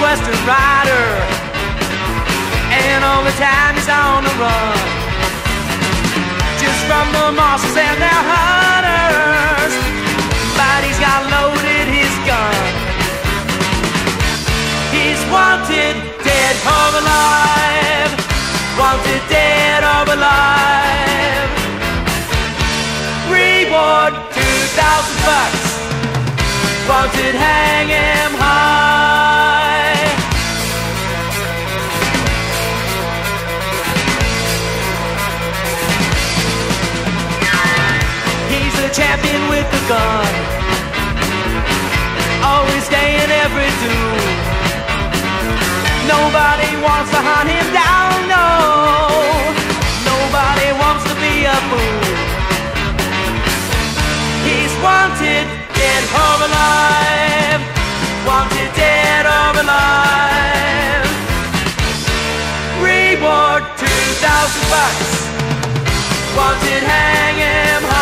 Western rider. And all the time he's on the run. Just from the mosses and their hunters. But he's got loaded his gun. He's wanted, dead or alive. Wanted, dead or alive. Reward, 2,000 bucks. Wanted, hang him high. Gun. Always staying every duel. Nobody wants to hunt him down, no. Nobody wants to be a fool. He's wanted, dead or alive. Wanted, dead or alive. Reward, 2,000 bucks. Wanted, hang him high.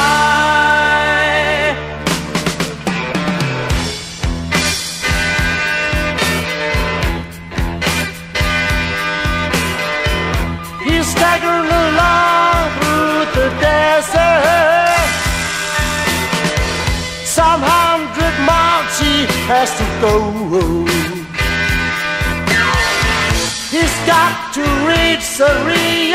Staggering along through the desert. Some hundred miles he has to go. He's got to reach the Rio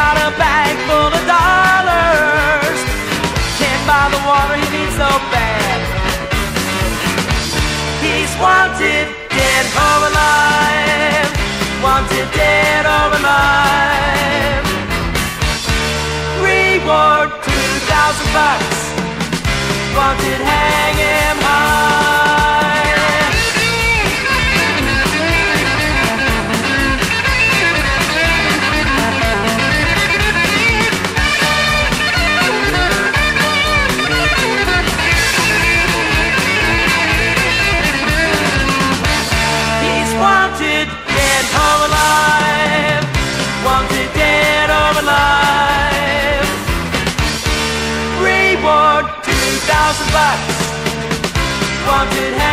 got a bag full of dollars. Can't buy the water he needs so bad. He's wanted, dead or alive. Wanted, dead or alive. Reward, 2,000 bucks wanted hang Reward 2,000 bucks. Wanted